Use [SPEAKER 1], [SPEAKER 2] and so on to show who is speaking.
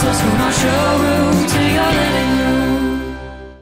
[SPEAKER 1] close when I show